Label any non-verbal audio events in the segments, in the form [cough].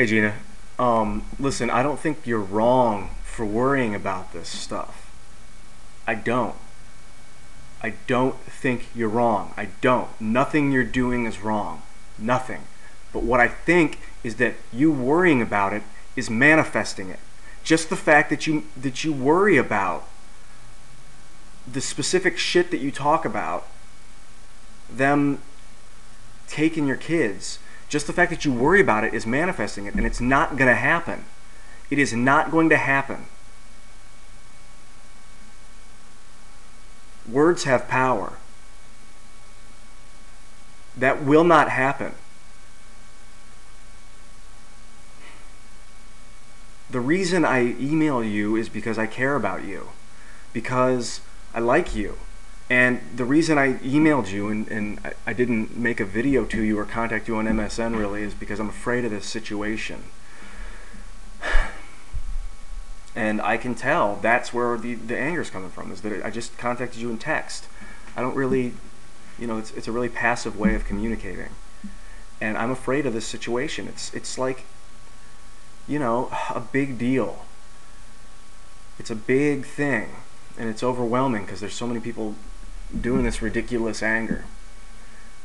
Hey Gina, um, listen, I don't think you're wrong for worrying about this stuff. I don't. I don't think you're wrong. I don't. Nothing you're doing is wrong. Nothing. But what I think is that you worrying about it is manifesting it. Just the fact that you that you worry about the specific shit that you talk about, them taking your kids, just the fact that you worry about it is manifesting it, and it's not going to happen. It is not going to happen. Words have power. That will not happen. The reason I email you is because I care about you, because I like you. And the reason I emailed you and, and I, didn't make a video to you or contact you on MSN really is because I'm afraid of this situation. And I can tell that's where the, the anger is coming from, is that I just contacted you in text. I don't really, you know, it's, it's a really passive way of communicating. And I'm afraid of this situation. It's, it's like, you know, a big deal. It's a big thing. And it's overwhelming because there's so many people doing this ridiculous anger,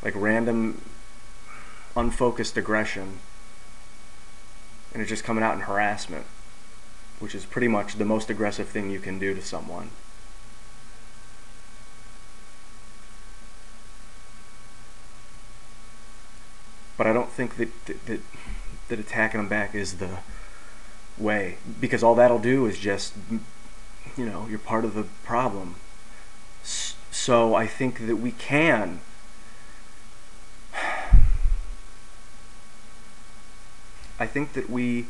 like random, unfocused aggression, and it's just coming out in harassment, which is pretty much the most aggressive thing you can do to someone. But I don't think that, that, that, attacking them back is the way, because all that'll do is just, you know, you're part of the problem so I think that we can [sighs] I think that we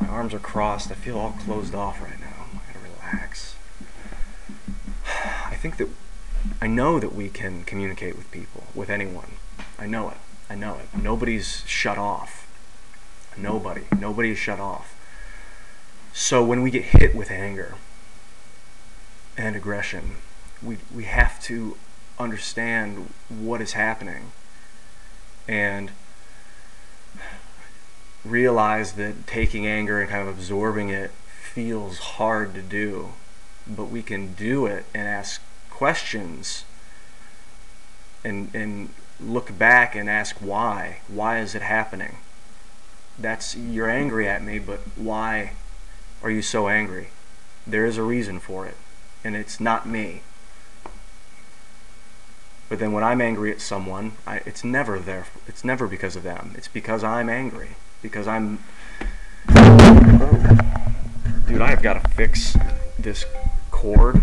my arms are crossed. I feel all closed off right now. I gotta relax. [sighs] I think that I know that we can communicate with people, with anyone. I know it. I know it. Nobody's shut off. Nobody. Nobody is shut off. So when we get hit with anger, and aggression. We, we have to understand what is happening and realize that taking anger and kind of absorbing it feels hard to do. But we can do it and ask questions and, and look back and ask why. Why is it happening? That's you're angry at me, but why are you so angry? There is a reason for it and it's not me. But then when I'm angry at someone, I, it's never there. It's never because of them. It's because I'm angry. Because I'm. Dude, I have got to fix this cord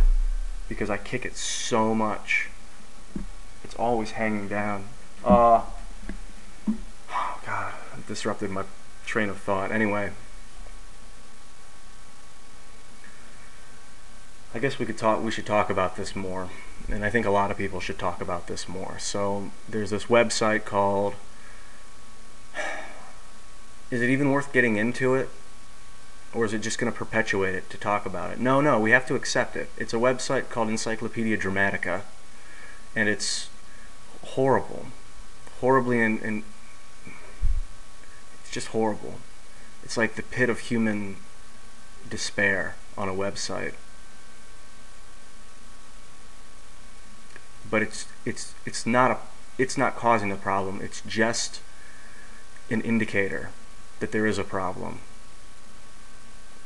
because I kick it so much. It's always hanging down. Uh. Oh, [sighs] God. disrupted my train of thought. Anyway. I guess we could talk. We should talk about this more, and I think a lot of people should talk about this more. So there's this website called. Is it even worth getting into it, or is it just going to perpetuate it to talk about it? No, no, we have to accept it. It's a website called Encyclopedia Dramatica, and it's horrible, horribly and, and it's just horrible. It's like the pit of human despair on a website but it's it's it's not a it's not causing the problem. It's just an indicator that there is a problem.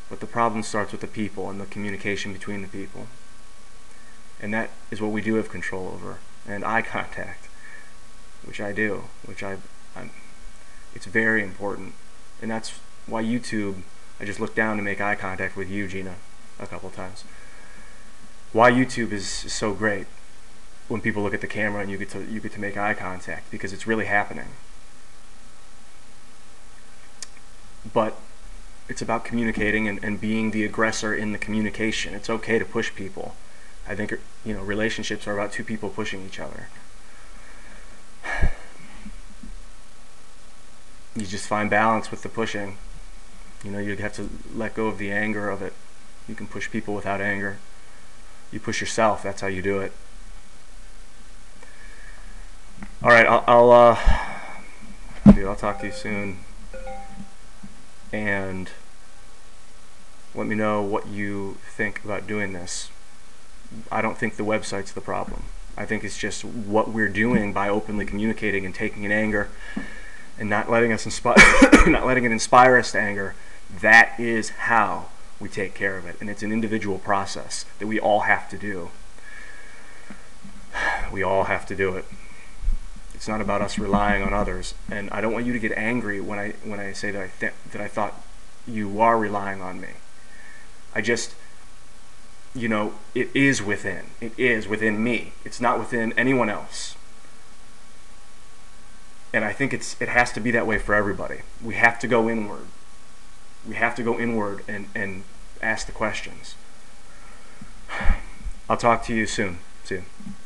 But the problem starts with the people and the communication between the people. And that is what we do have control over. And eye contact, which I do, which I, I'm, it's very important. And that's why YouTube, I just looked down to make eye contact with you, Gina, a couple times. Why YouTube is so great when people look at the camera and you get to you get to make eye contact because it's really happening. But it's about communicating and, and being the aggressor in the communication. It's okay to push people. I think you know relationships are about two people pushing each other. You just find balance with the pushing. You know, you have to let go of the anger of it. You can push people without anger. You push yourself, that's how you do it. All right, I'll, I'll uh, Dude, I'll talk to you soon. And let me know what you think about doing this. I don't think the website's the problem. I think it's just what we're doing by openly communicating and taking in anger and not letting us inspire [coughs] not letting it inspire us to anger. That is how we take care of it. And it's an individual process that we all have to do. We all have to do it. It's not about us relying on others. And I don't want you to get angry when I when I say that I th- that I thought you are relying on me. I just you know, it is within. It is within me. It's not within anyone else. And I think it's it has to be that way for everybody. We have to go inward. We have to go inward and, and ask the questions. [sighs] I'll talk to you soon. See.